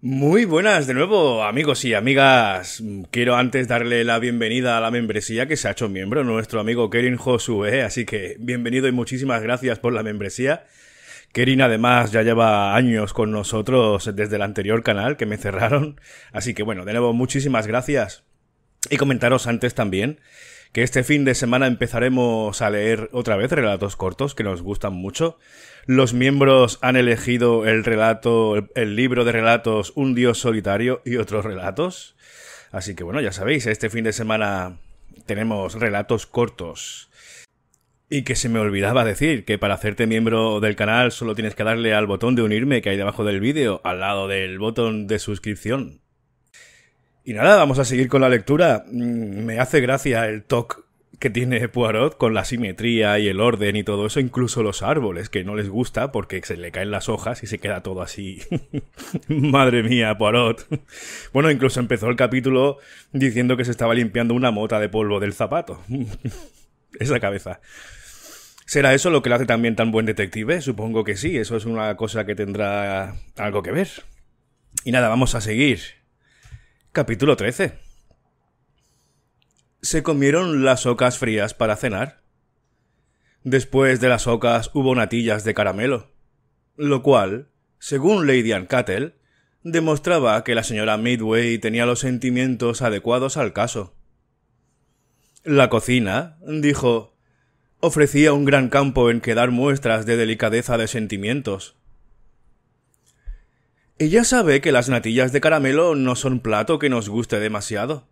Muy buenas de nuevo, amigos y amigas. Quiero antes darle la bienvenida a la membresía que se ha hecho miembro, nuestro amigo Kerin Josué, así que bienvenido y muchísimas gracias por la membresía. Kerin además ya lleva años con nosotros desde el anterior canal que me cerraron, así que bueno, de nuevo muchísimas gracias. Y comentaros antes también que este fin de semana empezaremos a leer otra vez relatos cortos que nos gustan mucho. Los miembros han elegido el relato, el, libro de relatos Un Dios solitario y otros relatos. Así que bueno, ya sabéis, este fin de semana tenemos relatos cortos. Y que se me olvidaba decir que para hacerte miembro del canal solo tienes que darle al botón de unirme que hay debajo del vídeo, al lado del botón de suscripción. Y nada, vamos a seguir con la lectura. Mm, me hace gracia el toque que tiene Poirot con la simetría y el orden y todo eso, incluso los árboles, que no les gusta porque se le caen las hojas y se queda todo así. Madre mía, Poirot. bueno, incluso empezó el capítulo diciendo que se estaba limpiando una mota de polvo del zapato. Esa cabeza. ¿Será eso lo que le hace también tan buen detective? Supongo que sí, eso es una cosa que tendrá algo que ver. Y nada, vamos a seguir. Capítulo 13. Se comieron las ocas frías para cenar. Después de las ocas hubo natillas de caramelo, lo cual, según Lady Ann demostraba que la señora Midway tenía los sentimientos adecuados al caso. La cocina, dijo, ofrecía un gran campo en que dar muestras de delicadeza de sentimientos. Ella sabe que las natillas de caramelo no son plato que nos guste demasiado.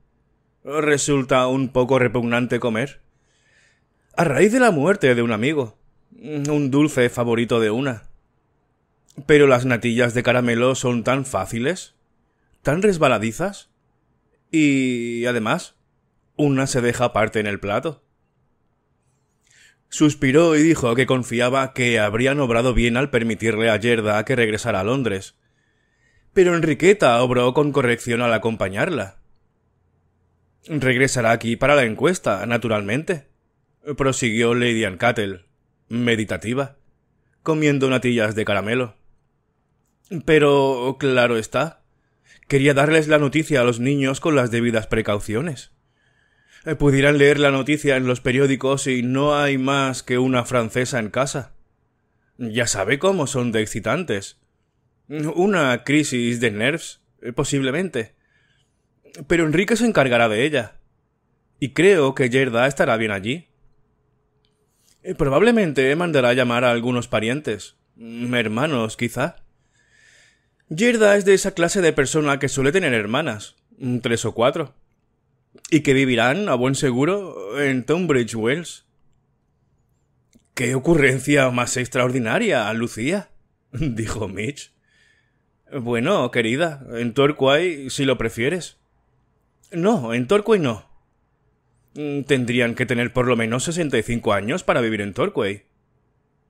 Resulta un poco repugnante comer. A raíz de la muerte de un amigo. Un dulce favorito de una. Pero las natillas de caramelo son tan fáciles, tan resbaladizas. Y además, una se deja aparte en el plato. Suspiró y dijo que confiaba que habrían obrado bien al permitirle a Yerda que regresara a Londres pero Enriqueta obró con corrección al acompañarla. Regresará aquí para la encuesta, naturalmente, prosiguió Lady Ann Cattle, meditativa, comiendo natillas de caramelo. Pero, claro está, quería darles la noticia a los niños con las debidas precauciones. Pudieran leer la noticia en los periódicos y no hay más que una francesa en casa. Ya sabe cómo son de excitantes. Una crisis de nerfs, eh, posiblemente. Pero Enrique se encargará de ella. Y creo que Yerda estará bien allí. Eh, probablemente mandará llamar a algunos parientes. Mm, hermanos, quizá. Yerda es de esa clase de persona que suele tener hermanas. Mm, tres o cuatro. Y que vivirán, a buen seguro, en Tunbridge Wells. ¡Qué ocurrencia más extraordinaria, Lucía! dijo Mitch. Bueno, querida, en Torquay si lo prefieres. No, en Torquay no. Mm, tendrían que tener por lo menos sesenta y cinco años para vivir en Torquay.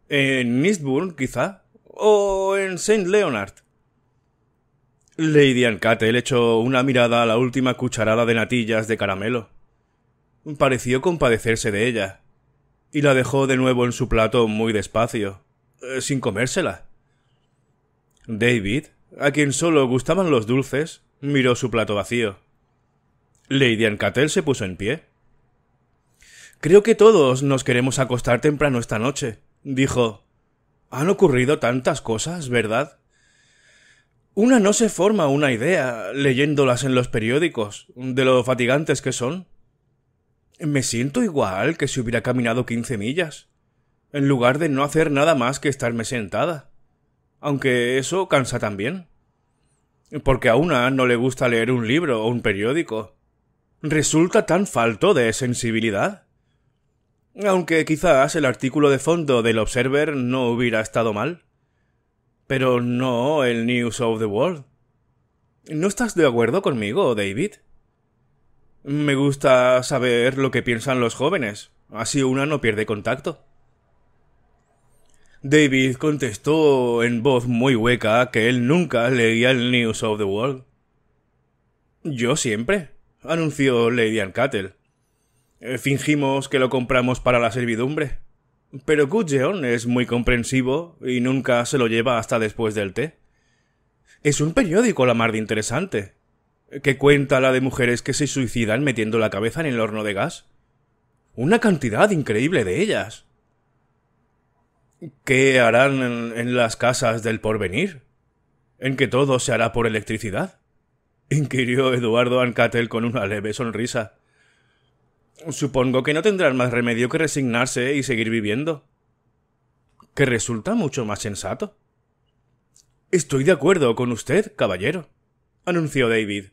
En Eastbourne, quizá. O en St. Leonard. Lady le echó una mirada a la última cucharada de natillas de caramelo. Pareció compadecerse de ella, y la dejó de nuevo en su plato muy despacio, eh, sin comérsela. David, a quien solo gustaban los dulces, miró su plato vacío. Lady Ancatel se puso en pie. Creo que todos nos queremos acostar temprano esta noche, dijo. Han ocurrido tantas cosas, ¿verdad? Una no se forma una idea leyéndolas en los periódicos de lo fatigantes que son. Me siento igual que si hubiera caminado quince millas, en lugar de no hacer nada más que estarme sentada aunque eso cansa también. Porque a una no le gusta leer un libro o un periódico. Resulta tan falto de sensibilidad. Aunque quizás el artículo de fondo del Observer no hubiera estado mal. Pero no el News of the World. ¿No estás de acuerdo conmigo, David? Me gusta saber lo que piensan los jóvenes. Así una no pierde contacto. David contestó en voz muy hueca que él nunca leía el News of the World. Yo siempre, anunció Lady Cattle. Eh, fingimos que lo compramos para la servidumbre. Pero Gudgeon es muy comprensivo y nunca se lo lleva hasta después del té. Es un periódico la mar de interesante, que cuenta la de mujeres que se suicidan metiendo la cabeza en el horno de gas. Una cantidad increíble de ellas. ¿Qué harán en, las casas del porvenir? ¿En que todo se hará por electricidad? inquirió Eduardo Ancatel con una leve sonrisa. Supongo que no tendrán más remedio que resignarse y seguir viviendo. Que resulta mucho más sensato. Estoy de acuerdo con usted, caballero, anunció David.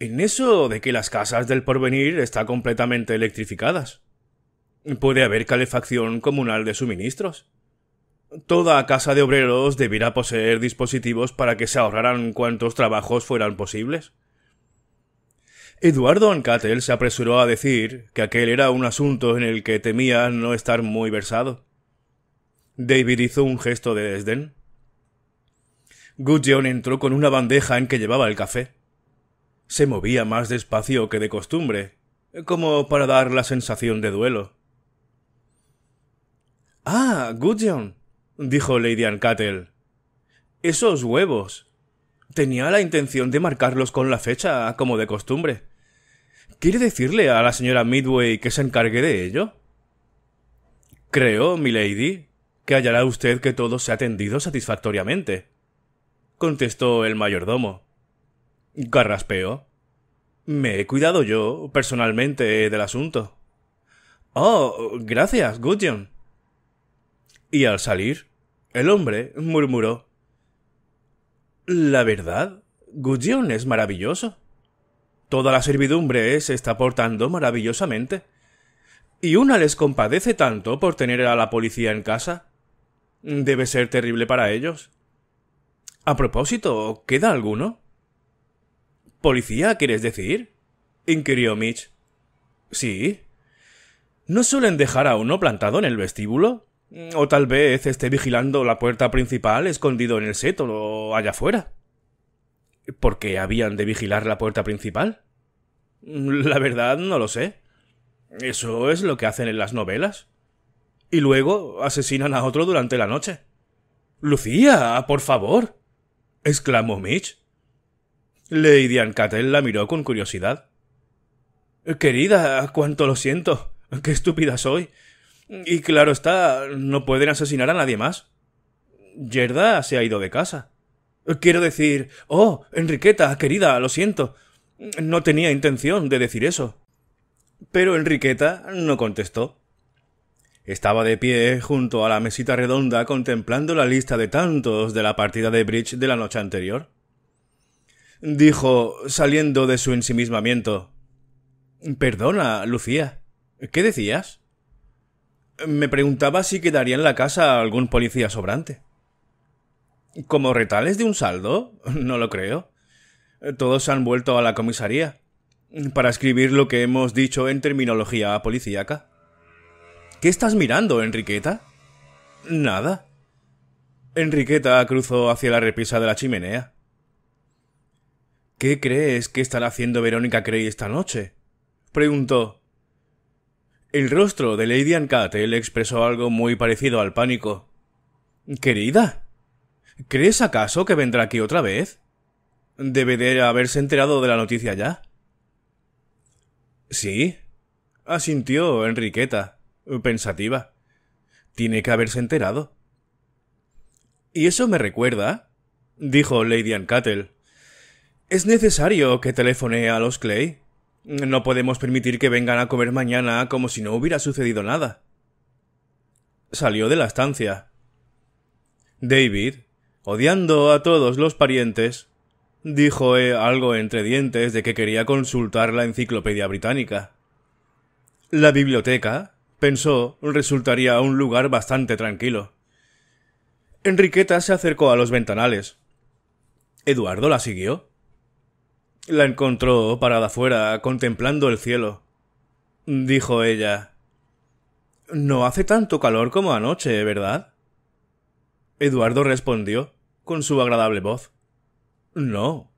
En eso de que las casas del porvenir están completamente electrificadas. Puede haber calefacción comunal de suministros. Toda casa de obreros debiera poseer dispositivos para que se ahorraran cuantos trabajos fueran posibles. Eduardo Ancatel se apresuró a decir que aquel era un asunto en el que temía no estar muy versado. David hizo un gesto de desdén. Gudgeon entró con una bandeja en que llevaba el café. Se movía más despacio que de costumbre, como para dar la sensación de duelo. Ah, Gudgeon, dijo Lady Ancatel. Esos huevos. Tenía la intención de marcarlos con la fecha, como de costumbre. ¿Quiere decirle a la señora Midway que se encargue de ello? Creo, milady, que hallará usted que todo se ha atendido satisfactoriamente, contestó el mayordomo. Carraspeó. Me he cuidado yo, personalmente, del asunto. Oh, gracias, Gudgeon. Y al salir, el hombre murmuró. La verdad, Gudgeon es maravilloso. Toda la servidumbre se está portando maravillosamente. Y una les compadece tanto por tener a la policía en casa. Debe ser terrible para ellos. A propósito, ¿queda alguno? ¿Policía, quieres decir? inquirió Mitch. Sí. ¿No suelen dejar a uno plantado en el vestíbulo? O tal vez esté vigilando la puerta principal escondido en el seto o allá afuera. ¿Por qué habían de vigilar la puerta principal? La verdad no lo sé. Eso es lo que hacen en las novelas. Y luego asesinan a otro durante la noche. Lucía, por favor. exclamó Mitch. Lady Ancatel la miró con curiosidad. Querida, cuánto lo siento. Qué estúpida soy. Y claro está, no pueden asesinar a nadie más. Yerda se ha ido de casa. Quiero decir, oh, Enriqueta, querida, lo siento. No tenía intención de decir eso. Pero Enriqueta no contestó. Estaba de pie junto a la mesita redonda contemplando la lista de tantos de la partida de bridge de la noche anterior. Dijo, saliendo de su ensimismamiento. Perdona, Lucía. ¿Qué decías? Me preguntaba si quedaría en la casa algún policía sobrante. ¿Como retales de un saldo? No lo creo. Todos han vuelto a la comisaría para escribir lo que hemos dicho en terminología policíaca. ¿Qué estás mirando, Enriqueta? Nada. Enriqueta cruzó hacia la repisa de la chimenea. ¿Qué crees que estará haciendo Verónica Cray esta noche? preguntó. El rostro de Lady le expresó algo muy parecido al pánico. Querida, ¿crees acaso que vendrá aquí otra vez? Debe de haberse enterado de la noticia ya. Sí, asintió Enriqueta, pensativa. Tiene que haberse enterado. Y eso me recuerda, dijo Lady Cattle. Es necesario que telefone a los Clay. No podemos permitir que vengan a comer mañana como si no hubiera sucedido nada. Salió de la estancia. David, odiando a todos los parientes, Dijo eh, algo entre dientes de que quería consultar la enciclopedia británica. La biblioteca, pensó, resultaría un lugar bastante tranquilo. Enriqueta se acercó a los ventanales. Eduardo la siguió. La encontró parada fuera, contemplando el cielo. Dijo ella. No hace tanto calor como anoche, ¿verdad? Eduardo respondió, con su agradable voz. No.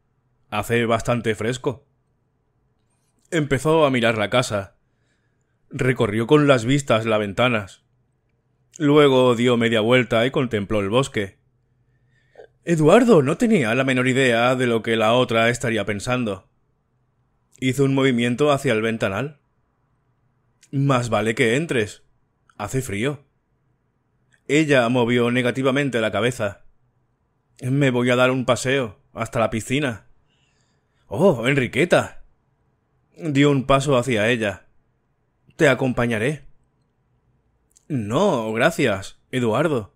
Hace bastante fresco. Empezó a mirar la casa. Recorrió con las vistas las ventanas. Luego dio media vuelta y contempló el bosque. Eduardo no tenía la menor idea de lo que la otra estaría pensando. Hizo un movimiento hacia el ventanal. Más vale que entres. Hace frío. Ella movió negativamente la cabeza. Me voy a dar un paseo hasta la piscina. Oh, Enriqueta. Dio un paso hacia ella. Te acompañaré. No, gracias, Eduardo.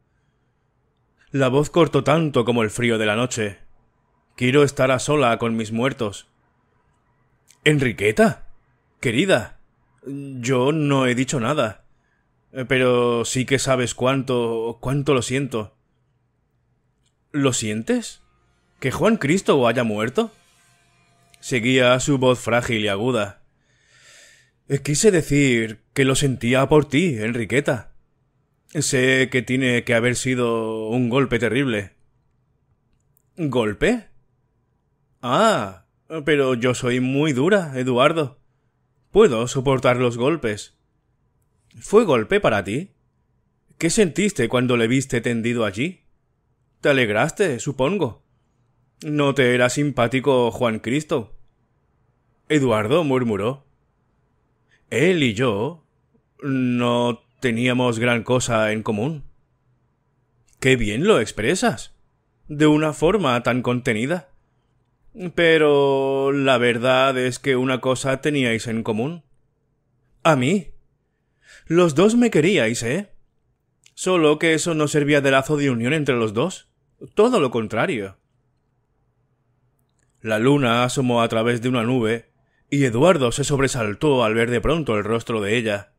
La voz cortó tanto como el frío de la noche. Quiero estar a sola con mis muertos. Enriqueta. Querida. Yo no he dicho nada. Pero sí que sabes cuánto. cuánto lo siento. ¿Lo sientes? ¿Que Juan Cristo haya muerto? Seguía su voz frágil y aguda. Quise decir que lo sentía por ti, Enriqueta. Sé que tiene que haber sido un golpe terrible. ¿Golpe? Ah, pero yo soy muy dura, Eduardo. Puedo soportar los golpes. ¿Fue golpe para ti? ¿Qué sentiste cuando le viste tendido allí? Te alegraste, supongo. ¿No te era simpático Juan Cristo? Eduardo murmuró. Él y yo no teníamos gran cosa en común. Qué bien lo expresas. De una forma tan contenida. Pero la verdad es que una cosa teníais en común. A mí. Los dos me queríais, ¿eh? Solo que eso no servía de lazo de unión entre los dos. Todo lo contrario. La luna asomó a través de una nube, y Eduardo se sobresaltó al ver de pronto el rostro de ella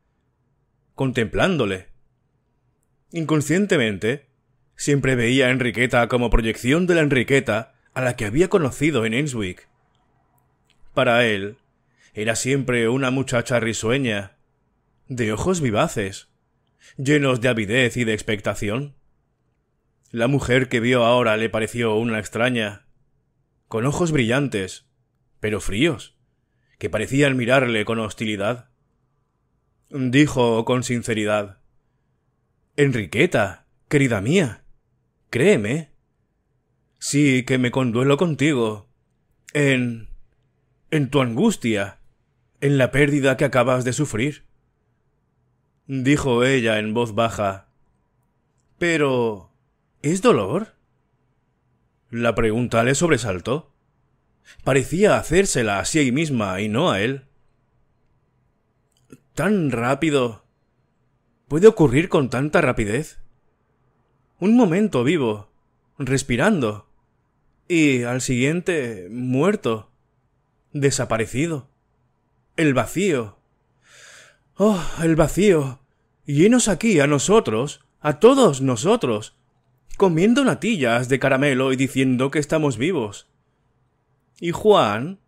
contemplándole. Inconscientemente, siempre veía a Enriqueta como proyección de la Enriqueta a la que había conocido en Ainswick. Para él, era siempre una muchacha risueña, de ojos vivaces, llenos de avidez y de expectación. La mujer que vio ahora le pareció una extraña, con ojos brillantes, pero fríos, que parecían mirarle con hostilidad dijo con sinceridad. Enriqueta, querida mía, créeme. Sí que me conduelo contigo. En. en tu angustia. en la pérdida que acabas de sufrir. dijo ella en voz baja. Pero. ¿es dolor? La pregunta le sobresaltó. Parecía hacérsela a sí misma y no a él tan rápido. ¿Puede ocurrir con tanta rapidez? Un momento vivo, respirando, y al siguiente muerto, desaparecido. El vacío. Oh, el vacío. Llenos aquí a nosotros, a todos nosotros, comiendo natillas de caramelo y diciendo que estamos vivos. Y Juan,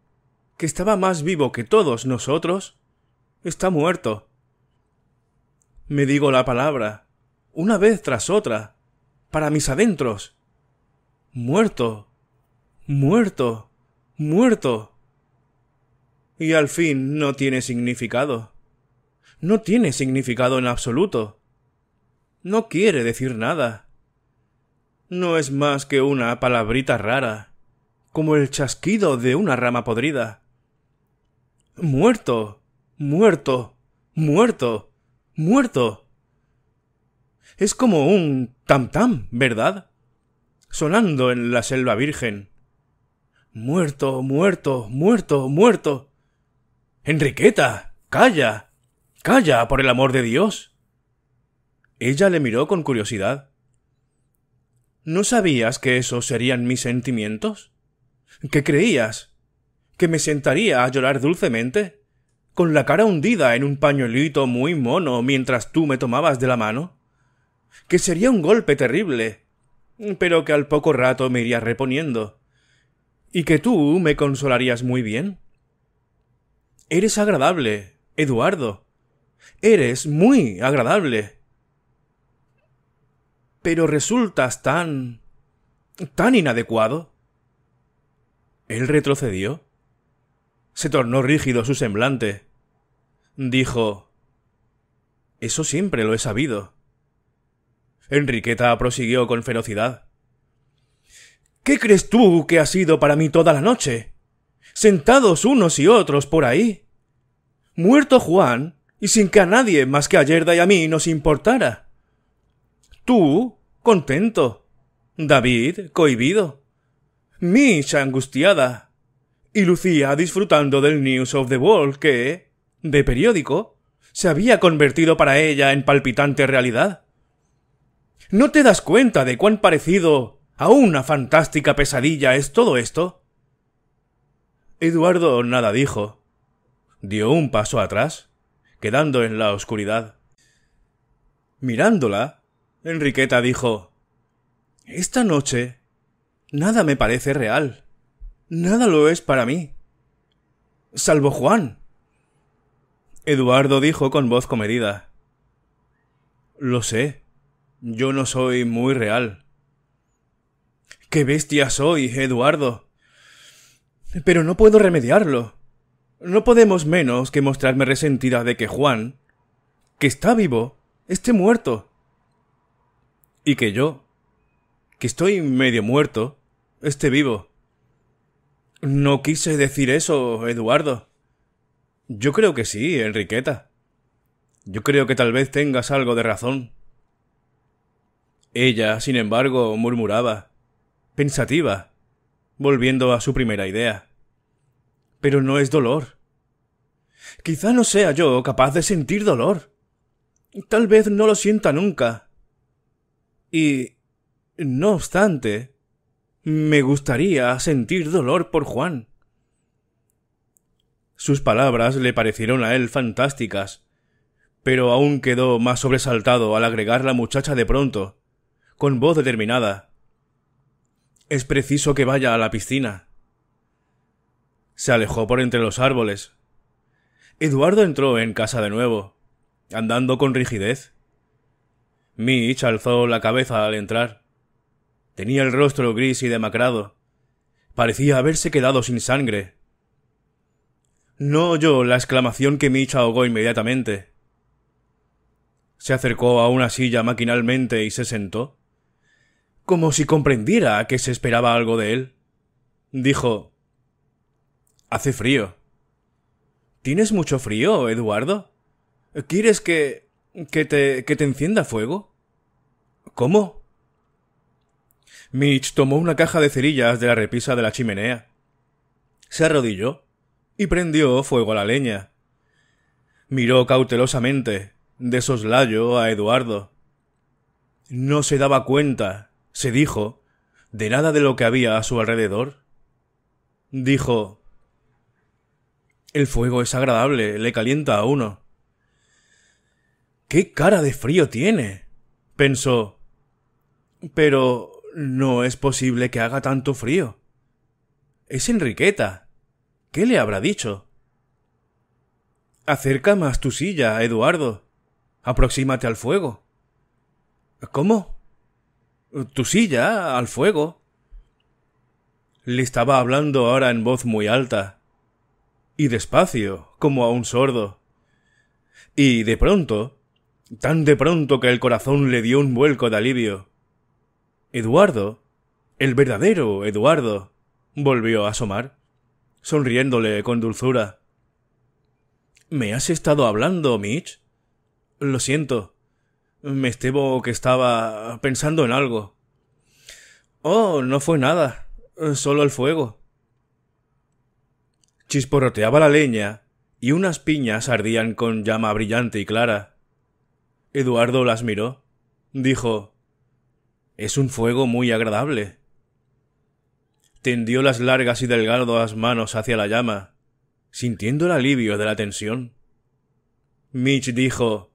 que estaba más vivo que todos nosotros, está muerto. Me digo la palabra, una vez tras otra, para mis adentros. Muerto, muerto, muerto. Y al fin no tiene significado. No tiene significado en absoluto. No quiere decir nada. No es más que una palabrita rara, como el chasquido de una rama podrida. Muerto, muerto, muerto, muerto. Es como un tam tam, ¿verdad? Sonando en la selva virgen. Muerto, muerto, muerto, muerto. Enriqueta. calla. Calla, por el amor de Dios. Ella le miró con curiosidad. ¿No sabías que esos serían mis sentimientos? ¿Qué creías? ¿Que me sentaría a llorar dulcemente? Con la cara hundida en un pañuelito muy mono mientras tú me tomabas de la mano? Que sería un golpe terrible, pero que al poco rato me iría reponiendo. Y que tú me consolarías muy bien. Eres agradable, Eduardo. Eres muy agradable. Pero resultas tan. tan inadecuado. Él retrocedió. Se tornó rígido su semblante dijo Eso siempre lo he sabido. Enriqueta prosiguió con ferocidad. ¿Qué crees tú que ha sido para mí toda la noche? Sentados unos y otros por ahí. Muerto Juan, y sin que a nadie más que a Yerda y a mí nos importara. Tú, contento. David, cohibido. Misha, angustiada. Y Lucía disfrutando del News of the World que, de periódico, se había convertido para ella en palpitante realidad. ¿No te das cuenta de cuán parecido a una fantástica pesadilla es todo esto? Eduardo nada dijo. Dio un paso atrás, quedando en la oscuridad. Mirándola, Enriqueta dijo Esta noche nada me parece real. Nada lo es para mí. Salvo Juan. Eduardo dijo con voz comedida Lo sé. Yo no soy muy real. ¡Qué bestia soy, Eduardo! Pero no puedo remediarlo. No podemos menos que mostrarme resentida de que Juan, que está vivo, esté muerto. Y que yo, que estoy medio muerto, esté vivo. No quise decir eso, Eduardo. Yo creo que sí, Enriqueta. Yo creo que tal vez tengas algo de razón. Ella, sin embargo, murmuraba, pensativa, volviendo a su primera idea. Pero no es dolor. Quizá no sea yo capaz de sentir dolor. Tal vez no lo sienta nunca. Y, no obstante, me gustaría sentir dolor por Juan. Sus palabras le parecieron a él fantásticas, pero aún quedó más sobresaltado al agregar la muchacha de pronto, con voz determinada. Es preciso que vaya a la piscina. Se alejó por entre los árboles. Eduardo entró en casa de nuevo, andando con rigidez. Mitch alzó la cabeza al entrar. Tenía el rostro gris y demacrado. Parecía haberse quedado sin sangre. No oyó la exclamación que Mitch ahogó inmediatamente. Se acercó a una silla maquinalmente y se sentó como si comprendiera que se esperaba algo de él. Dijo Hace frío. ¿Tienes mucho frío, Eduardo? ¿Quieres que. que te. que te encienda fuego? ¿Cómo? Mitch tomó una caja de cerillas de la repisa de la chimenea. Se arrodilló y prendió fuego a la leña. Miró cautelosamente, de soslayo, a Eduardo. No se daba cuenta se dijo, de nada de lo que había a su alrededor. Dijo El fuego es agradable, le calienta a uno. ¡Qué cara de frío tiene! pensó. Pero no es posible que haga tanto frío. Es Enriqueta. ¿Qué le habrá dicho? Acerca más tu silla, Eduardo. Aproxímate al fuego. ¿Cómo? Tu silla, al fuego. Le estaba hablando ahora en voz muy alta. Y despacio, como a un sordo. Y de pronto, tan de pronto que el corazón le dio un vuelco de alivio. Eduardo, el verdadero Eduardo, volvió a asomar, sonriéndole con dulzura. ¿Me has estado hablando, Mitch? Lo siento. Me estebo que estaba pensando en algo. Oh, no fue nada. Solo el fuego. Chisporroteaba la leña y unas piñas ardían con llama brillante y clara. Eduardo las miró. Dijo Es un fuego muy agradable. Tendió las largas y delgadas manos hacia la llama, sintiendo el alivio de la tensión. Mitch dijo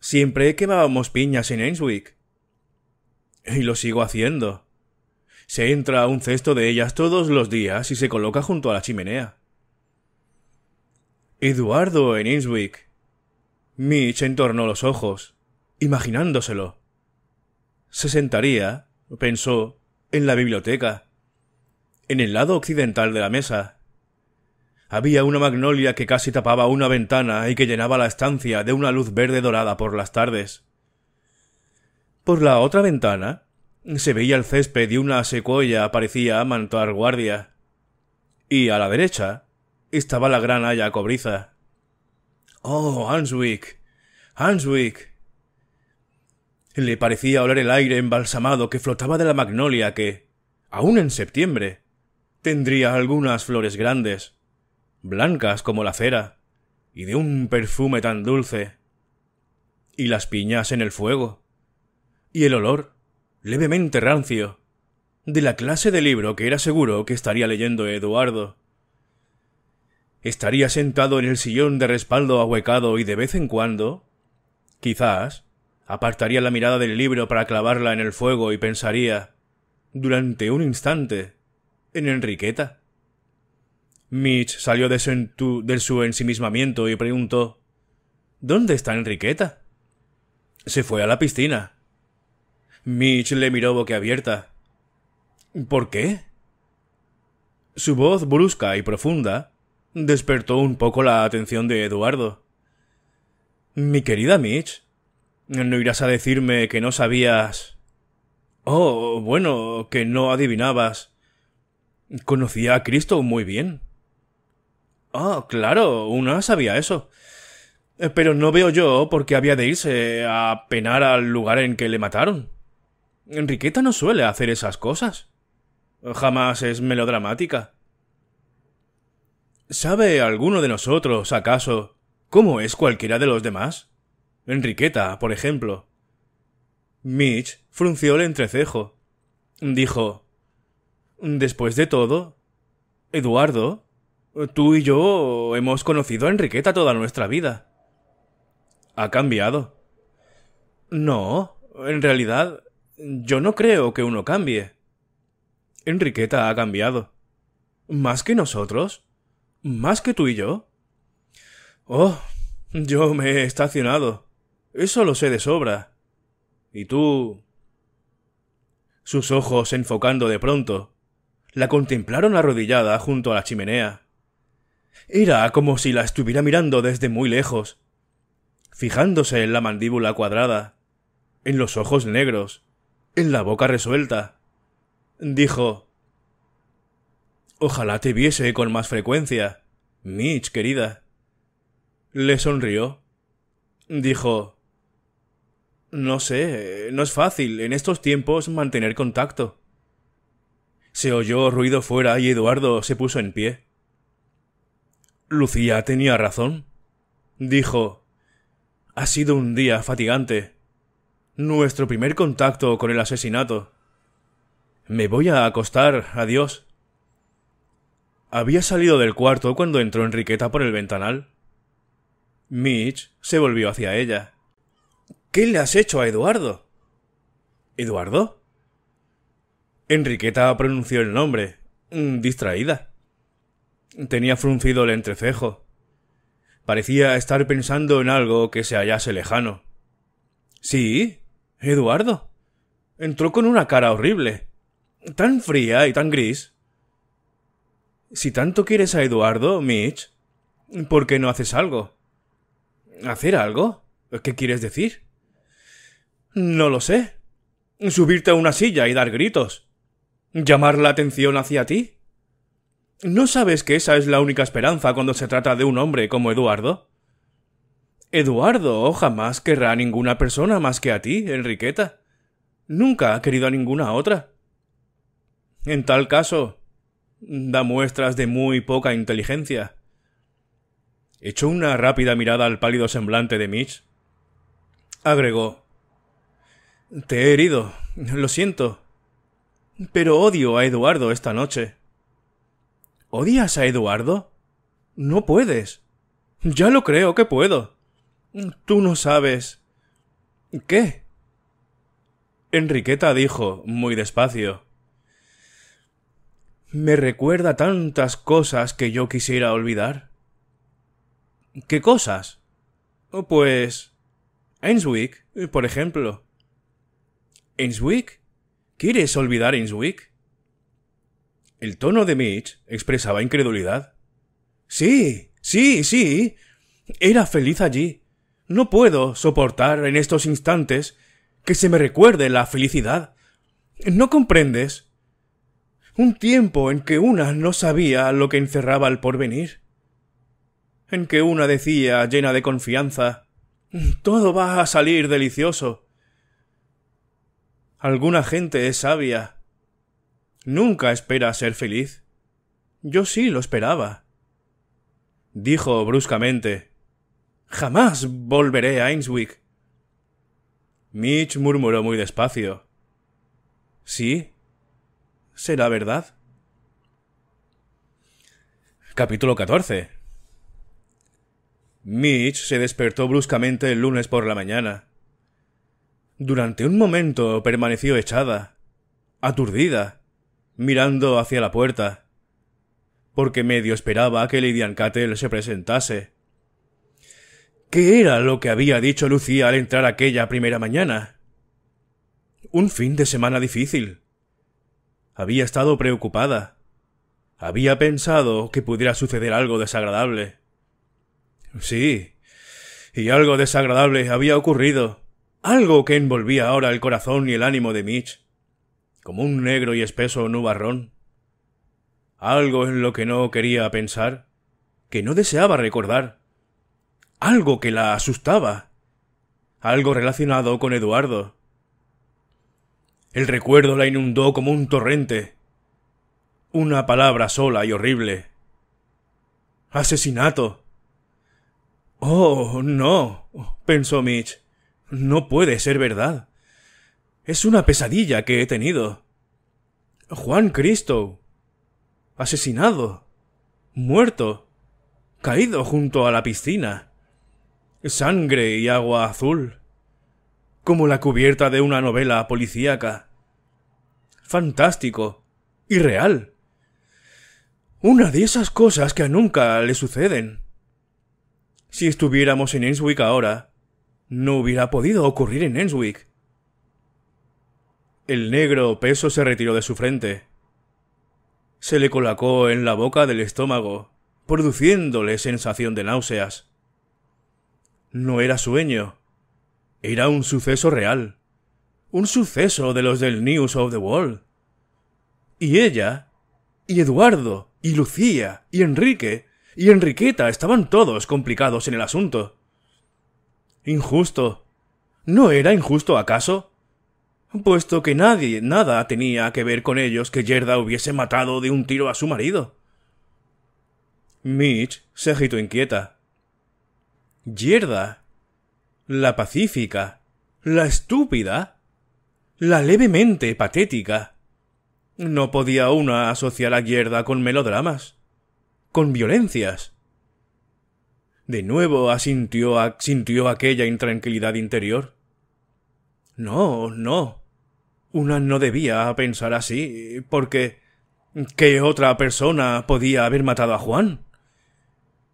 Siempre quemábamos piñas en Ainswick. Y lo sigo haciendo. Se entra a un cesto de ellas todos los días y se coloca junto a la chimenea. Eduardo en Ainswick. Mitch entornó los ojos, imaginándoselo. Se sentaría, pensó, en la biblioteca, en el lado occidental de la mesa, había una magnolia que casi tapaba una ventana y que llenaba la estancia de una luz verde dorada por las tardes. Por la otra ventana Se veía el césped y una secuoya parecía amantar guardia. Y a la derecha estaba la gran haya cobriza. Oh, Hanswick. Hanswick. Le parecía oler el aire embalsamado que flotaba de la magnolia que, aun en septiembre, tendría algunas flores grandes, blancas como la cera, y de un perfume tan dulce. Y las piñas en el fuego. Y el olor, levemente rancio, de la clase de libro que era seguro que estaría leyendo Eduardo. Estaría sentado en el sillón de respaldo ahuecado y de vez en cuando, quizás, apartaría la mirada del libro para clavarla en el fuego y pensaría, durante un instante, en Enriqueta. Mitch salió de su, de su ensimismamiento y preguntó ¿Dónde está Enriqueta? Se fue a la piscina. Mitch le miró boquiabierta. ¿Por qué? Su voz brusca y profunda despertó un poco la atención de Eduardo. Mi querida Mitch, ¿No irás a decirme que no sabías... Oh, bueno, que no adivinabas. Conocía a Cristo muy bien. Ah, claro, una sabía eso. Pero no veo yo por qué había de irse a penar al lugar en que le mataron. Enriqueta no suele hacer esas cosas. Jamás es melodramática. ¿Sabe alguno de nosotros, acaso, cómo es cualquiera de los demás? Enriqueta, por ejemplo. Mitch frunció el entrecejo. Dijo Después de todo, Eduardo, tú y yo hemos conocido a Enriqueta toda nuestra vida. Ha cambiado. No, en realidad, yo no creo que uno cambie. Enriqueta ha cambiado. ¿Más que nosotros? ¿Más que tú y yo? Oh, yo me he estacionado. Eso lo sé de sobra. ¿Y tú? Sus ojos, enfocando de pronto, la contemplaron arrodillada junto a la chimenea. Era como si la estuviera mirando desde muy lejos, fijándose en la mandíbula cuadrada, en los ojos negros, en la boca resuelta. Dijo Ojalá te viese con más frecuencia, Mitch, querida. Le sonrió. Dijo no sé, no es fácil en estos tiempos mantener contacto. Se oyó ruido fuera y Eduardo se puso en pie. Lucía tenía razón. Dijo Ha sido un día fatigante. Nuestro primer contacto con el asesinato. Me voy a acostar. Adiós. Había salido del cuarto cuando entró Enriqueta por el ventanal. Mitch se volvió hacia ella. ¿Qué le has hecho a Eduardo? ¿Eduardo? Enriqueta pronunció el nombre, mm, distraída. Tenía fruncido el entrecejo. Parecía estar pensando en algo que se hallase lejano. Sí, Eduardo. Entró con una cara horrible, tan fría y tan gris. Si tanto quieres a Eduardo, Mitch, ¿por qué no haces algo? ¿Hacer algo? ¿Qué quieres decir? No lo sé. Subirte a una silla y dar gritos. Llamar la atención hacia ti. ¿No sabes que esa es la única esperanza cuando se trata de un hombre como Eduardo? Eduardo jamás querrá a ninguna persona más que a ti, Enriqueta. Nunca ha querido a ninguna otra. En tal caso, da muestras de muy poca inteligencia. Echó una rápida mirada al pálido semblante de Mitch. Agregó te he herido. Lo siento. Pero odio a Eduardo esta noche. ¿Odias a Eduardo? No puedes. Ya lo creo que puedo. Tú no sabes. ¿Qué? Enriqueta dijo, muy despacio. Me recuerda tantas cosas que yo quisiera olvidar. ¿Qué cosas? Pues. Ainswick, por ejemplo. ¿Ainswick? ¿Quieres olvidar Ainswick? El tono de Mitch expresaba incredulidad. Sí, sí, sí. Era feliz allí. No puedo soportar en estos instantes que se me recuerde la felicidad. ¿No comprendes? Un tiempo en que una no sabía lo que encerraba el porvenir. En que una decía, llena de confianza, todo va a salir delicioso. Alguna gente es sabia. Nunca espera ser feliz. Yo sí lo esperaba. Dijo bruscamente Jamás volveré a Ainswick. Mitch murmuró muy despacio. ¿Sí? ¿Será verdad? Capítulo 14 Mitch se despertó bruscamente el lunes por la mañana. Durante un momento permaneció echada, aturdida, mirando hacia la puerta, porque medio esperaba que Lady Ancatel se presentase. ¿Qué era lo que había dicho Lucía al entrar aquella primera mañana? Un fin de semana difícil. Había estado preocupada. Había pensado que pudiera suceder algo desagradable. Sí, y algo desagradable había ocurrido, algo que envolvía ahora el corazón y el ánimo de Mitch, como un negro y espeso nubarrón. Algo en lo que no quería pensar, que no deseaba recordar, algo que la asustaba, algo relacionado con Eduardo. El recuerdo la inundó como un torrente. Una palabra sola y horrible. Asesinato. Oh, no. pensó Mitch. No puede ser verdad. Es una pesadilla que he tenido. Juan Cristo. Asesinado. Muerto. Caído junto a la piscina. Sangre y agua azul. Como la cubierta de una novela policíaca. Fantástico. Irreal. Una de esas cosas que a nunca le suceden. Si estuviéramos en Enswick ahora, no hubiera podido ocurrir en Enswick. El negro peso se retiró de su frente. Se le colocó en la boca del estómago, produciéndole sensación de náuseas. No era sueño. Era un suceso real. Un suceso de los del News of the World. Y ella, y Eduardo, y Lucía, y Enrique, y Enriqueta estaban todos complicados en el asunto. Injusto. ¿No era injusto acaso? Puesto que nadie, nada tenía que ver con ellos que Yerda hubiese matado de un tiro a su marido. Mitch se agitó inquieta. Yerda. La pacífica. La estúpida. La levemente patética. No podía una asociar a Yerda con melodramas con violencias. De nuevo asintió, sintió aquella intranquilidad interior. No, no. Una no debía pensar así, porque ¿qué otra persona podía haber matado a Juan?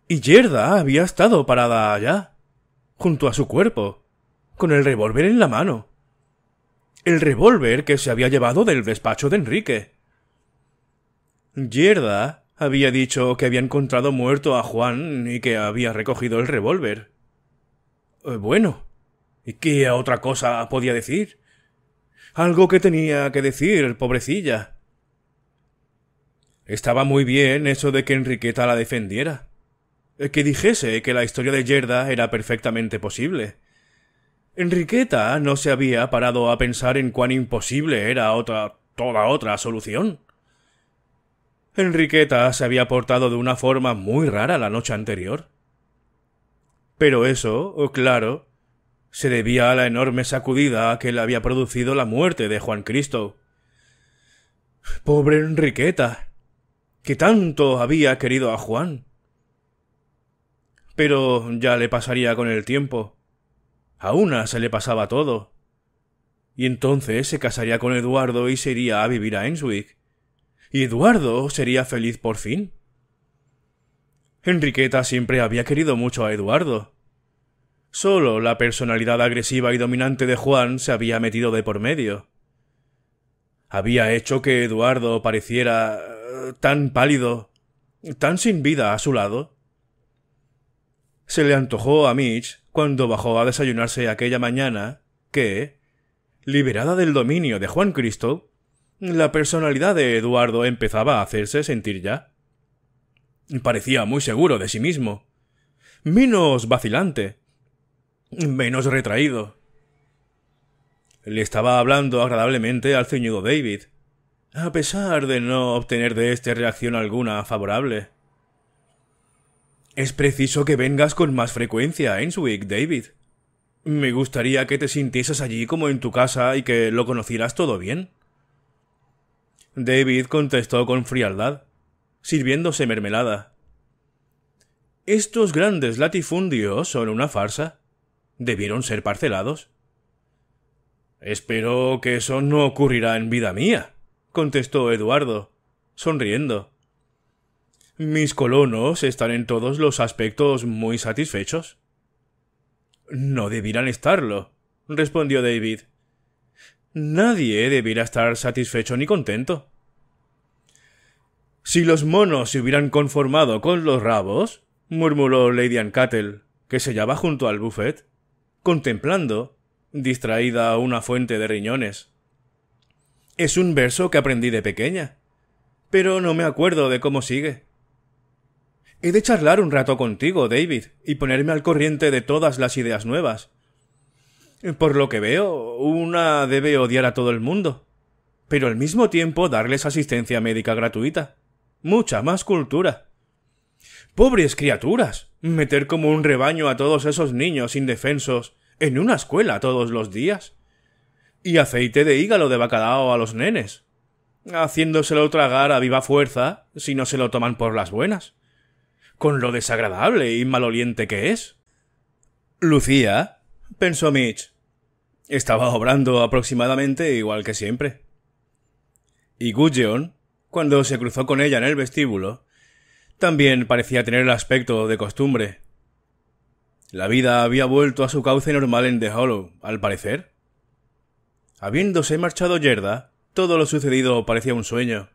Y Yerda había estado parada allá, junto a su cuerpo, con el revólver en la mano. El revólver que se había llevado del despacho de Enrique. Yerda había dicho que había encontrado muerto a Juan y que había recogido el revólver. Eh, bueno, ¿y qué otra cosa podía decir? Algo que tenía que decir, pobrecilla. Estaba muy bien eso de que Enriqueta la defendiera. Eh, que dijese que la historia de Yerda era perfectamente posible. Enriqueta no se había parado a pensar en cuán imposible era otra toda otra solución. Enriqueta se había portado de una forma muy rara la noche anterior. Pero eso, oh, claro, se debía a la enorme sacudida que le había producido la muerte de Juan Cristo. Pobre Enriqueta, que tanto había querido a Juan. Pero ya le pasaría con el tiempo. A una se le pasaba todo. Y entonces se casaría con Eduardo y se iría a vivir a Enswick. ¿Y Eduardo sería feliz por fin? Enriqueta siempre había querido mucho a Eduardo. Solo la personalidad agresiva y dominante de Juan se había metido de por medio. Había hecho que Eduardo pareciera eh, tan pálido, tan sin vida a su lado. Se le antojó a Mitch, cuando bajó a desayunarse aquella mañana, que, liberada del dominio de Juan Cristo, La personalidad de Eduardo empezaba a hacerse sentir ya. Parecía muy seguro de sí mismo. Menos vacilante. Menos retraído. Le estaba hablando agradablemente al ceñudo David, a pesar de no obtener de éste reacción alguna favorable. Es preciso que vengas con más frecuencia a Ainswick, David. Me gustaría que te sintieses allí como en tu casa y que lo conocieras todo bien. David contestó con frialdad, sirviéndose mermelada. Estos grandes latifundios son una farsa. Debieron ser parcelados. Espero que eso no ocurrirá en vida mía, contestó Eduardo, sonriendo. Mis colonos están en todos los aspectos muy satisfechos. No debieran estarlo, respondió David. Nadie debiera estar satisfecho ni contento. Si los monos se hubieran conformado con los rabos, murmuró Lady Ancatel, que se hallaba junto al buffet, contemplando, distraída, una fuente de riñones. Es un verso que aprendí de pequeña, pero no me acuerdo de cómo sigue. He de charlar un rato contigo, David, y ponerme al corriente de todas las ideas nuevas. Por lo que veo, una debe odiar a todo el mundo, pero al mismo tiempo darles asistencia médica gratuita. Mucha más cultura. Pobres criaturas. Meter como un rebaño a todos esos niños indefensos en una escuela todos los días. Y aceite de hígalo de bacalao a los nenes. Haciéndoselo tragar a viva fuerza si no se lo toman por las buenas. Con lo desagradable y maloliente que es. Lucía, pensó Mitch. Estaba obrando aproximadamente igual que siempre. Y Gudgeon, cuando se cruzó con ella en el vestíbulo, también parecía tener el aspecto de costumbre. La vida había vuelto a su cauce normal en The Hollow, al parecer. Habiéndose marchado Yerda, todo lo sucedido parecía un sueño.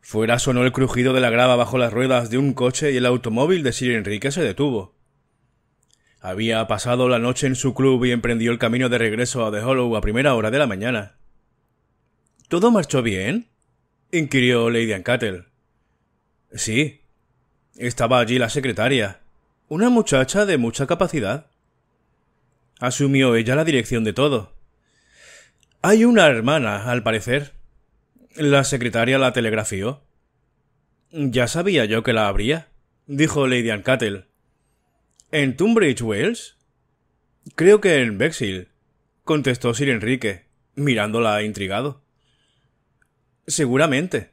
Fuera sonó el crujido de la grava bajo las ruedas de un coche y el automóvil de Sir Enrique se detuvo. Había pasado la noche en su club y emprendió el camino de regreso a The Hollow a primera hora de la mañana. ¿Todo marchó bien? inquirió Lady Ancatel. Sí. Estaba allí la secretaria, una muchacha de mucha capacidad. Asumió ella la dirección de todo. Hay una hermana, al parecer. La secretaria la telegrafió. Ya sabía yo que la habría, dijo Lady Ancatel. ¿En Tunbridge Wells? Creo que en Bexhill, contestó Sir Enrique, mirándola intrigado. Seguramente.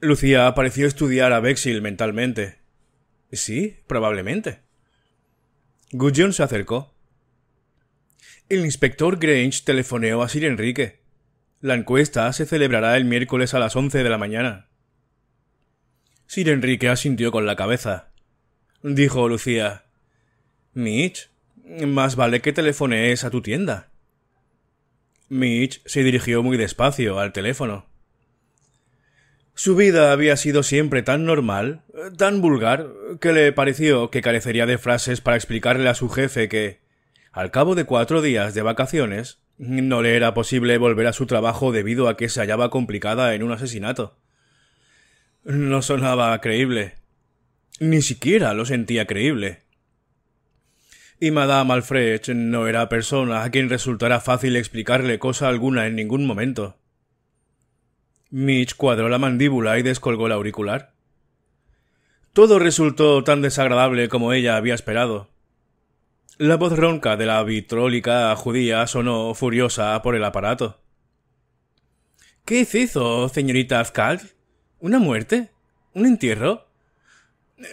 Lucía pareció estudiar a Bexhill mentalmente. Sí, probablemente. Gudgeon se acercó. El inspector Grange telefoneó a Sir Enrique. La encuesta se celebrará el miércoles a las once de la mañana. Sir Enrique asintió con la cabeza. Dijo Lucía. Mitch, más vale que telefonees a tu tienda. Mitch se dirigió muy despacio al teléfono. Su vida había sido siempre tan normal, tan vulgar, que le pareció que carecería de frases para explicarle a su jefe que, al cabo de cuatro días de vacaciones, no le era posible volver a su trabajo debido a que se hallaba complicada en un asesinato. No sonaba creíble. Ni siquiera lo sentía creíble y Madame Alfred no era persona a quien resultara fácil explicarle cosa alguna en ningún momento. Mitch cuadró la mandíbula y descolgó el auricular. Todo resultó tan desagradable como ella había esperado. La voz ronca de la vitrólica judía sonó furiosa por el aparato. ¿Qué hizo, señorita Afkal? ¿Una muerte? ¿Un entierro?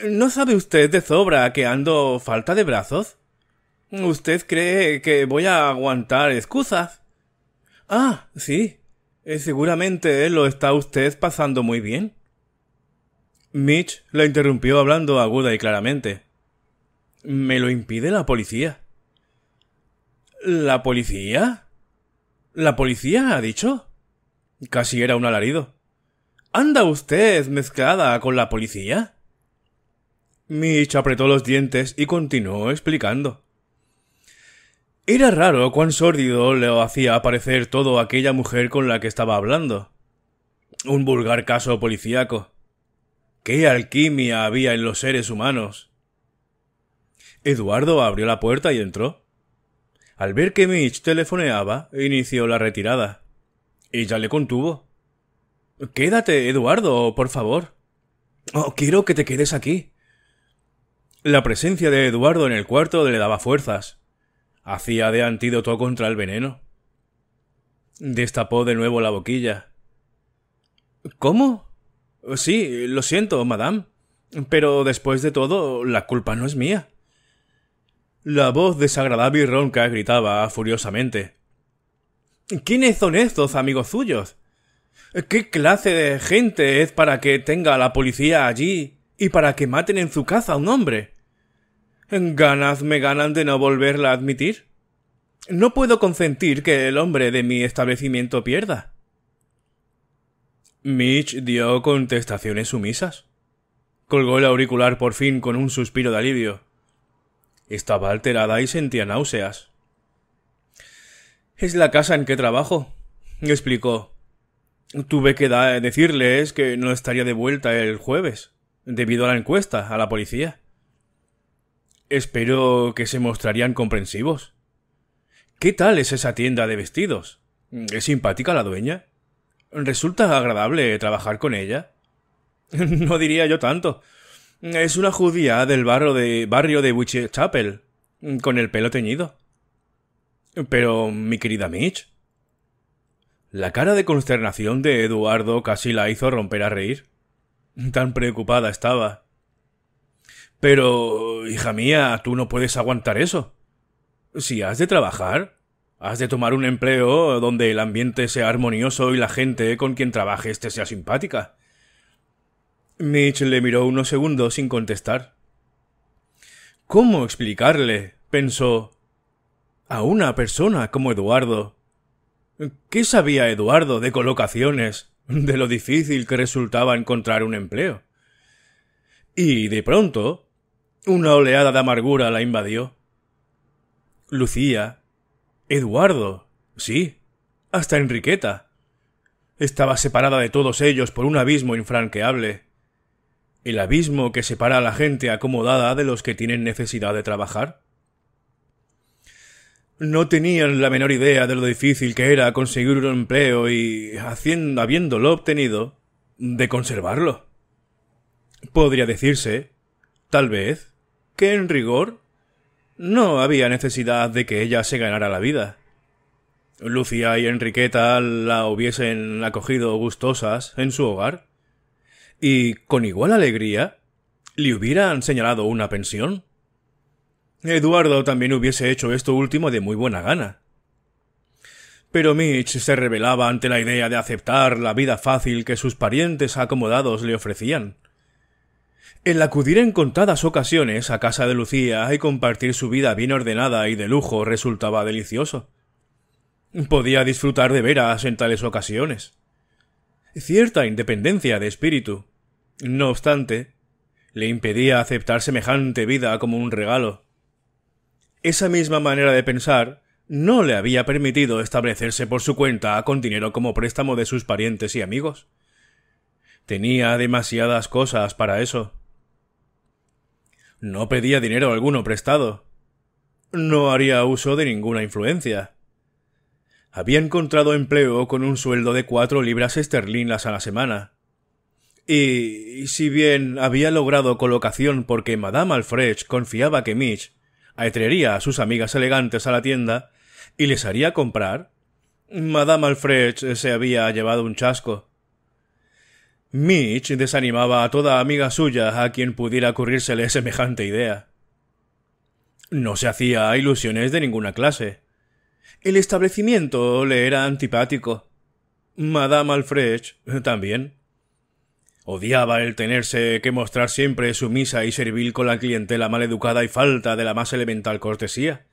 ¿No sabe usted de sobra que ando falta de brazos? ¿Usted cree que voy a aguantar excusas? Ah, sí. Eh, seguramente lo está usted pasando muy bien. Mitch la interrumpió hablando aguda y claramente. Me lo impide la policía. ¿La policía? ¿La policía ha dicho? Casi era un alarido. ¿Anda usted mezclada con la policía? Mitch apretó los dientes y continuó explicando. Era raro cuán sórdido le hacía parecer todo aquella mujer con la que estaba hablando. Un vulgar caso policíaco. ¿Qué alquimia había en los seres humanos? Eduardo abrió la puerta y entró. Al ver que Mitch telefoneaba, inició la retirada. Ella le contuvo. Quédate, Eduardo, por favor. Oh, quiero que te quedes aquí. La presencia de Eduardo en el cuarto le daba fuerzas. Hacía de antídoto contra el veneno. Destapó de nuevo la boquilla. ¿Cómo? Sí, lo siento, madame. Pero después de todo, la culpa no es mía. La voz desagradable y ronca gritaba furiosamente. ¿Quiénes son estos amigos suyos? ¿Qué clase de gente es para que tenga a la policía allí y para que maten en su casa a un hombre? ¿Ganas me ganan de no volverla a admitir? No puedo consentir que el hombre de mi establecimiento pierda. Mitch dio contestaciones sumisas. Colgó el auricular por fin con un suspiro de alivio. Estaba alterada y sentía náuseas. Es la casa en que trabajo, explicó. Tuve que decirles que no estaría de vuelta el jueves, debido a la encuesta a la policía. Espero que se mostrarían comprensivos. ¿Qué tal es esa tienda de vestidos? ¿Es simpática la dueña? ¿Resulta agradable trabajar con ella? no diría yo tanto. Es una judía del barrio de, barrio de Whitechapel, con el pelo teñido. Pero, mi querida Mitch. La cara de consternación de Eduardo casi la hizo romper a reír. Tan preocupada estaba. Pero, hija mía, tú no puedes aguantar eso. Si has de trabajar, has de tomar un empleo donde el ambiente sea armonioso y la gente con quien trabajes te sea simpática. Mitch le miró unos segundos sin contestar. ¿Cómo explicarle? pensó. a una persona como Eduardo. ¿Qué sabía Eduardo de colocaciones, de lo difícil que resultaba encontrar un empleo? Y de pronto, una oleada de amargura la invadió. Lucía, Eduardo, sí, hasta Enriqueta. Estaba separada de todos ellos por un abismo infranqueable. El abismo que separa a la gente acomodada de los que tienen necesidad de trabajar. No tenían la menor idea de lo difícil que era conseguir un empleo y, haciendo, habiéndolo obtenido, de conservarlo. Podría decirse, tal vez, que en rigor no había necesidad de que ella se ganara la vida. Lucia y Enriqueta la hubiesen acogido gustosas en su hogar, y con igual alegría le hubieran señalado una pensión. Eduardo también hubiese hecho esto último de muy buena gana. Pero Mitch se rebelaba ante la idea de aceptar la vida fácil que sus parientes acomodados le ofrecían. El acudir en contadas ocasiones a casa de Lucía y compartir su vida bien ordenada y de lujo resultaba delicioso. Podía disfrutar de veras en tales ocasiones. Cierta independencia de espíritu, no obstante, le impedía aceptar semejante vida como un regalo. Esa misma manera de pensar no le había permitido establecerse por su cuenta con dinero como préstamo de sus parientes y amigos. Tenía demasiadas cosas para eso. No pedía dinero alguno prestado. No haría uso de ninguna influencia. Había encontrado empleo con un sueldo de cuatro libras esterlinas a la semana. Y si bien había logrado colocación porque Madame Alfred confiaba que Mitch atraería a sus amigas elegantes a la tienda y les haría comprar, Madame Alfred se había llevado un chasco. Mitch desanimaba a toda amiga suya a quien pudiera ocurrírsele semejante idea. No se hacía ilusiones de ninguna clase. El establecimiento le era antipático. Madame Alfred también. Odiaba el tenerse que mostrar siempre sumisa y servil con la clientela maleducada y falta de la más elemental cortesía.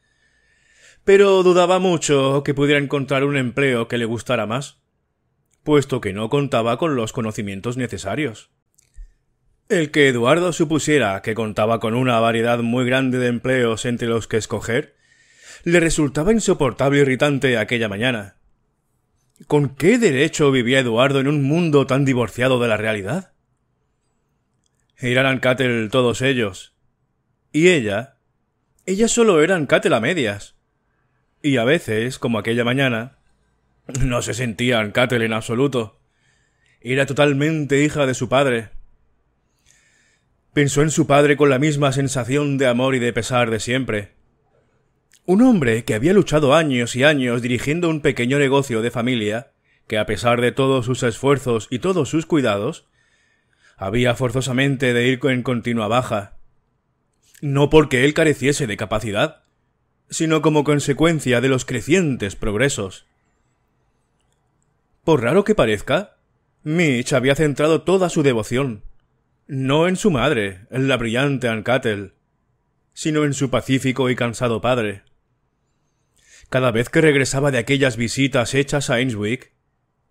Pero dudaba mucho que pudiera encontrar un empleo que le gustara más puesto que no contaba con los conocimientos necesarios. El que Eduardo supusiera que contaba con una variedad muy grande de empleos entre los que escoger, le resultaba insoportable e irritante aquella mañana. ¿Con qué derecho vivía Eduardo en un mundo tan divorciado de la realidad? Eran Ancatel todos ellos. Y ella. Ella solo era Ancatel a medias. Y a veces, como aquella mañana, no se sentía Ancatel en absoluto. Era totalmente hija de su padre. Pensó en su padre con la misma sensación de amor y de pesar de siempre. Un hombre que había luchado años y años dirigiendo un pequeño negocio de familia, que a pesar de todos sus esfuerzos y todos sus cuidados, había forzosamente de ir en continua baja. No porque él careciese de capacidad, sino como consecuencia de los crecientes progresos. Por raro que parezca, Mitch había centrado toda su devoción, no en su madre, en la brillante Ann sino en su pacífico y cansado padre. Cada vez que regresaba de aquellas visitas hechas a Ainswick,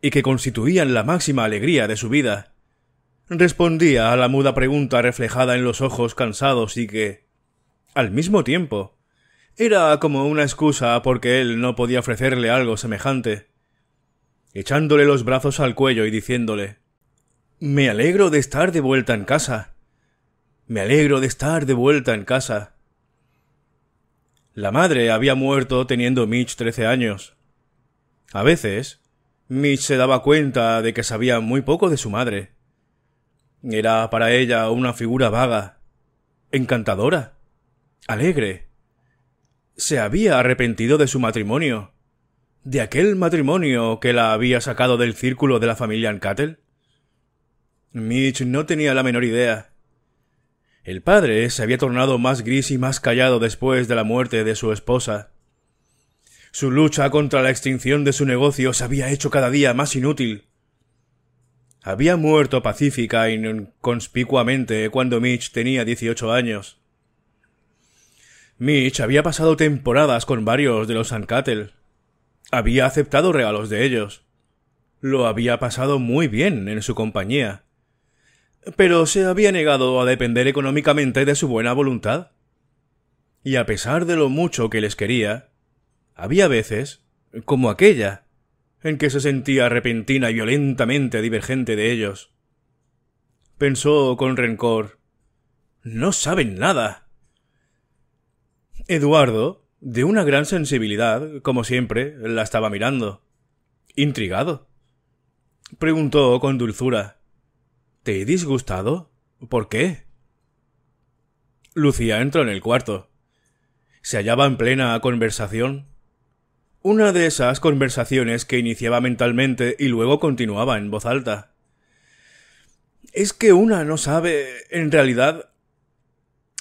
y que constituían la máxima alegría de su vida, respondía a la muda pregunta reflejada en los ojos cansados y que, al mismo tiempo, era como una excusa porque él no podía ofrecerle algo semejante echándole los brazos al cuello y diciéndole Me alegro de estar de vuelta en casa. Me alegro de estar de vuelta en casa. La madre había muerto teniendo Mitch trece años. A veces, Mitch se daba cuenta de que sabía muy poco de su madre. Era para ella una figura vaga, encantadora, alegre. Se había arrepentido de su matrimonio de aquel matrimonio que la había sacado del círculo de la familia Ancatel? Mitch no tenía la menor idea. El padre se había tornado más gris y más callado después de la muerte de su esposa. Su lucha contra la extinción de su negocio se había hecho cada día más inútil. Había muerto pacífica y conspicuamente cuando Mitch tenía dieciocho años. Mitch había pasado temporadas con varios de los Ancatel, había aceptado regalos de ellos. Lo había pasado muy bien en su compañía. Pero se había negado a depender económicamente de su buena voluntad. Y a pesar de lo mucho que les quería, había veces, como aquella, en que se sentía repentina y violentamente divergente de ellos. Pensó con rencor No saben nada. Eduardo, de una gran sensibilidad, como siempre, la estaba mirando. Intrigado. Preguntó con dulzura. ¿Te he disgustado? ¿Por qué? Lucía entró en el cuarto. Se hallaba en plena conversación. Una de esas conversaciones que iniciaba mentalmente y luego continuaba en voz alta. Es que una no sabe, en realidad,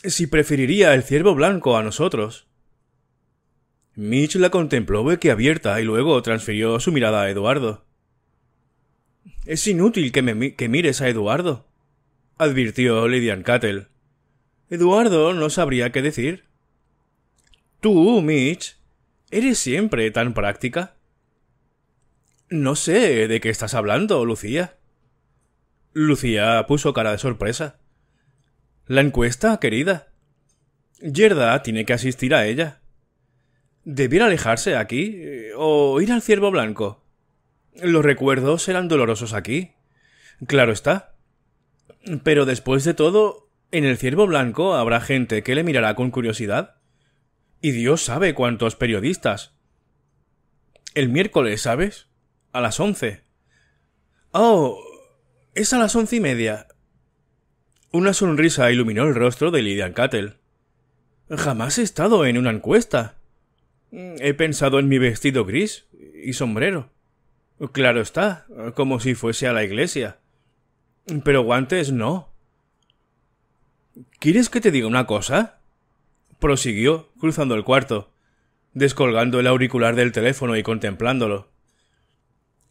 si preferiría el ciervo blanco a nosotros. Mitch la contempló abierta y luego transfirió su mirada a Eduardo. Es inútil que, me que mires a Eduardo, advirtió Lydian Cattle. Eduardo no sabría qué decir. Tú, Mitch, eres siempre tan práctica. No sé de qué estás hablando, Lucía. Lucía puso cara de sorpresa. La encuesta, querida. Yerda tiene que asistir a ella. ¿Debiera alejarse aquí? Eh, ¿O ir al ciervo blanco? Los recuerdos serán dolorosos aquí. Claro está. Pero después de todo, en el ciervo blanco habrá gente que le mirará con curiosidad. Y Dios sabe cuántos periodistas. El miércoles, ¿sabes? A las once. Oh. Es a las once y media. Una sonrisa iluminó el rostro de Lydian Cattle. Jamás he estado en una encuesta. Mm, he pensado en mi vestido gris y sombrero. Claro está, como si fuese a la iglesia. Pero guantes no. ¿Quieres que te diga una cosa? prosiguió, cruzando el cuarto, descolgando el auricular del teléfono y contemplándolo.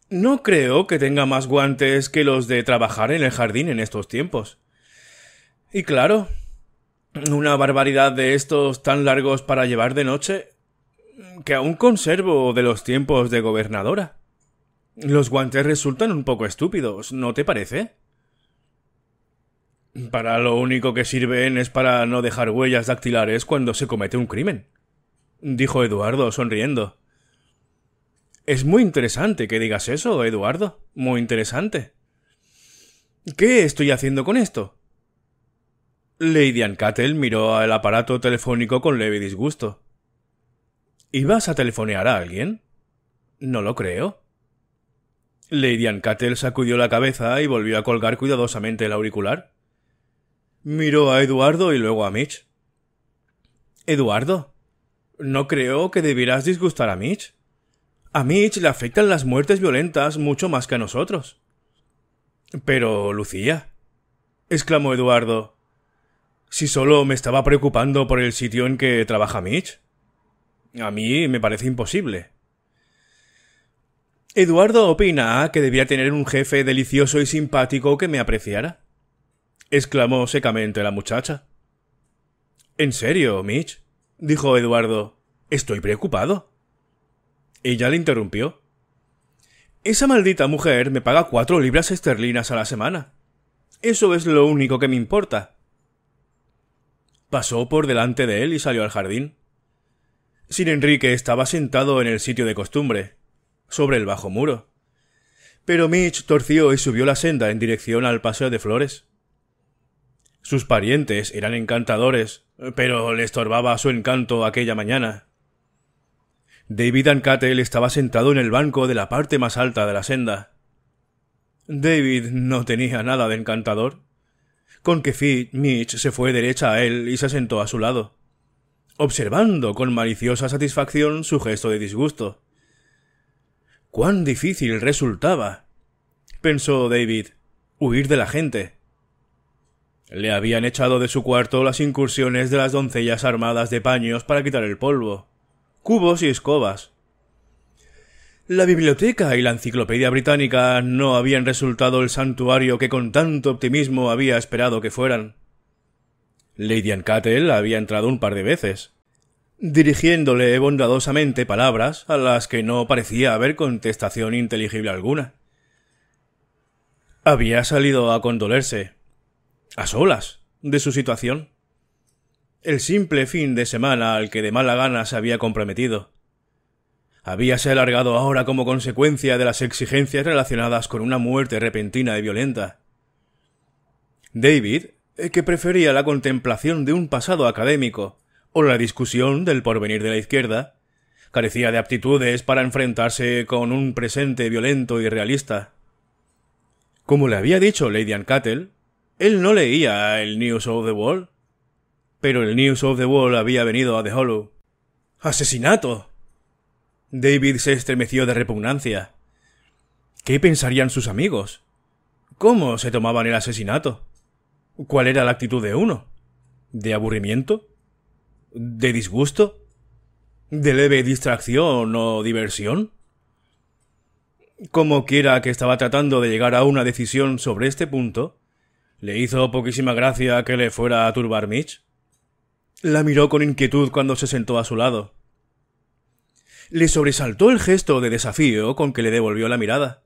No creo que tenga más guantes que los de trabajar en el jardín en estos tiempos. Y claro, una barbaridad de estos tan largos para llevar de noche que aún conservo de los tiempos de gobernadora. Los guantes resultan un poco estúpidos, ¿no te parece? Para lo único que sirven es para no dejar huellas dactilares cuando se comete un crimen, dijo Eduardo sonriendo. Es muy interesante que digas eso, Eduardo. Muy interesante. ¿Qué estoy haciendo con esto? Lady Ancatel miró al aparato telefónico con leve disgusto. ¿Ibas a telefonear a alguien? No lo creo. Lady Ancatel sacudió la cabeza y volvió a colgar cuidadosamente el auricular. Miró a Eduardo y luego a Mitch. Eduardo, no creo que debieras disgustar a Mitch. A Mitch le afectan las muertes violentas mucho más que a nosotros. Pero, Lucía, exclamó Eduardo, si solo me estaba preocupando por el sitio en que trabaja Mitch. A mí me parece imposible. Eduardo opina que debía tener un jefe delicioso y simpático que me apreciara. exclamó secamente la muchacha. En serio, Mitch, dijo Eduardo. Estoy preocupado. Ella le interrumpió. Esa maldita mujer me paga cuatro libras esterlinas a la semana. Eso es lo único que me importa. Pasó por delante de él y salió al jardín. Sin Enrique estaba sentado en el sitio de costumbre, sobre el bajo muro. Pero Mitch torció y subió la senda en dirección al paseo de flores. Sus parientes eran encantadores, pero le estorbaba su encanto aquella mañana. David Ancatel estaba sentado en el banco de la parte más alta de la senda. David no tenía nada de encantador con que Fit Mitch se fue derecha a él y se sentó a su lado, observando con maliciosa satisfacción su gesto de disgusto. Cuán difícil resultaba, pensó David, huir de la gente. Le habían echado de su cuarto las incursiones de las doncellas armadas de paños para quitar el polvo, cubos y escobas, la biblioteca y la enciclopedia británica no habían resultado el santuario que con tanto optimismo había esperado que fueran. Lady Ancatel había entrado un par de veces, dirigiéndole bondadosamente palabras a las que no parecía haber contestación inteligible alguna. Había salido a condolerse, a solas, de su situación. El simple fin de semana al que de mala gana se había comprometido habíase alargado ahora como consecuencia de las exigencias relacionadas con una muerte repentina y violenta. David, que prefería la contemplación de un pasado académico o la discusión del porvenir de la izquierda, carecía de aptitudes para enfrentarse con un presente violento y realista. Como le había dicho Lady Cattle, él no leía el News of the Wall. Pero el News of the Wall había venido a The Hollow. ¡Asesinato! David se estremeció de repugnancia. ¿Qué pensarían sus amigos? ¿Cómo se tomaban el asesinato? ¿Cuál era la actitud de uno? ¿De aburrimiento? ¿De disgusto? ¿De leve distracción o diversión? Como quiera que estaba tratando de llegar a una decisión sobre este punto, le hizo poquísima gracia que le fuera a turbar Mitch. La miró con inquietud cuando se sentó a su lado. Le sobresaltó el gesto de desafío con que le devolvió la mirada.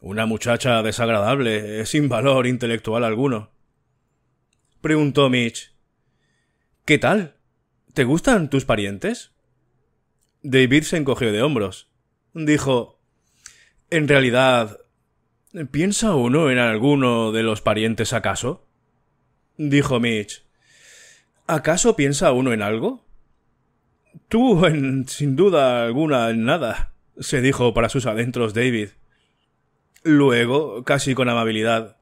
Una muchacha desagradable, sin valor intelectual alguno. Preguntó Mitch. ¿Qué tal? ¿Te gustan tus parientes? David se encogió de hombros. Dijo En realidad. ¿Piensa uno en alguno de los parientes acaso? Dijo Mitch. ¿Acaso piensa uno en algo? Tú, en, sin duda alguna, en nada, se dijo para sus adentros David. Luego, casi con amabilidad,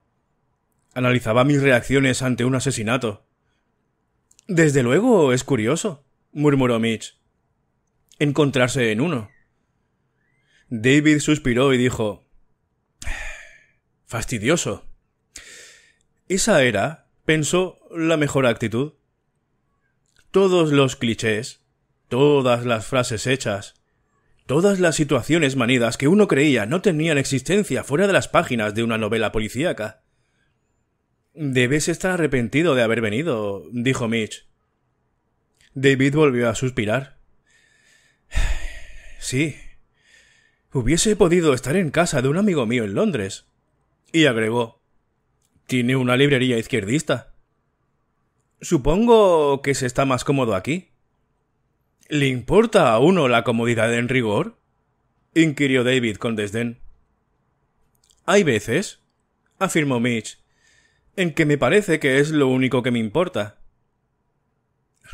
analizaba mis reacciones ante un asesinato. Desde luego es curioso, murmuró Mitch. Encontrarse en uno. David suspiró y dijo Fastidioso. Esa era, pensó, la mejor actitud. Todos los clichés, Todas las frases hechas, todas las situaciones manidas que uno creía no tenían existencia fuera de las páginas de una novela policíaca. Debes estar arrepentido de haber venido, dijo Mitch. David volvió a suspirar. Sí. Hubiese podido estar en casa de un amigo mío en Londres. Y agregó. Tiene una librería izquierdista. Supongo que se está más cómodo aquí. ¿Le importa a uno la comodidad en rigor? inquirió David con desdén. Hay veces, afirmó Mitch, en que me parece que es lo único que me importa.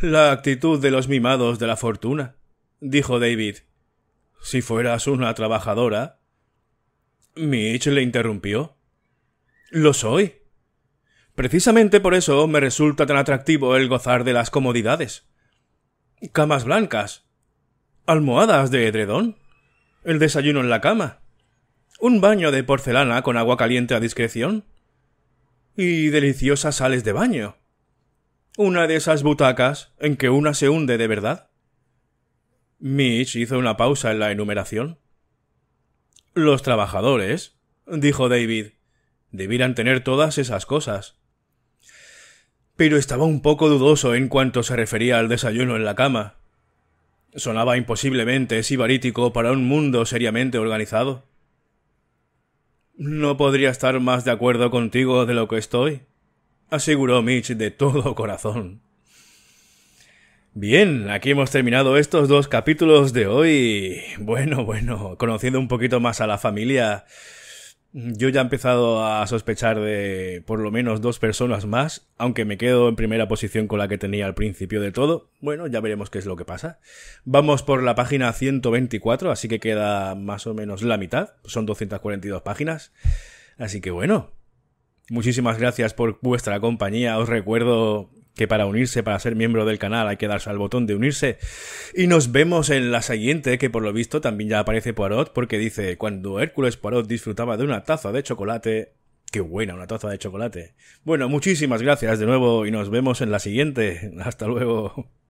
La actitud de los mimados de la fortuna, dijo David. Si fueras una trabajadora. Mitch le interrumpió. Lo soy. Precisamente por eso me resulta tan atractivo el gozar de las comodidades. Camas blancas. Almohadas de edredón. El desayuno en la cama. Un baño de porcelana con agua caliente a discreción. Y deliciosas sales de baño. Una de esas butacas en que una se hunde de verdad. Mitch hizo una pausa en la enumeración. Los trabajadores, dijo David, debieran tener todas esas cosas. Pero estaba un poco dudoso en cuanto se refería al desayuno en la cama. Sonaba imposiblemente sibarítico para un mundo seriamente organizado. No podría estar más de acuerdo contigo de lo que estoy, aseguró Mitch de todo corazón. Bien, aquí hemos terminado estos dos capítulos de hoy. Bueno, bueno, conociendo un poquito más a la familia, yo ya he empezado a sospechar de por lo menos dos personas más, aunque me quedo en primera posición con la que tenía al principio de todo. Bueno, ya veremos qué es lo que pasa. Vamos por la página 124, así que queda más o menos la mitad. Son 242 páginas. Así que bueno, muchísimas gracias por vuestra compañía. Os recuerdo que para unirse, para ser miembro del canal, hay que darse al botón de unirse. Y nos vemos en la siguiente, que por lo visto también ya aparece Poirot, porque dice, cuando Hércules Poirot disfrutaba de una taza de chocolate... Qué buena, una taza de chocolate. Bueno, muchísimas gracias de nuevo y nos vemos en la siguiente. Hasta luego.